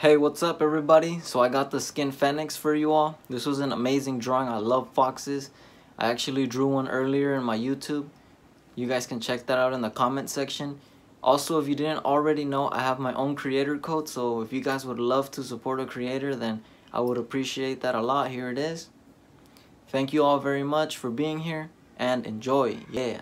Hey, what's up everybody? So I got the skin Fennix for you all. This was an amazing drawing. I love foxes. I actually drew one earlier in my YouTube. You guys can check that out in the comment section. Also, if you didn't already know, I have my own creator code. So if you guys would love to support a creator, then I would appreciate that a lot. Here it is. Thank you all very much for being here and enjoy. Yeah.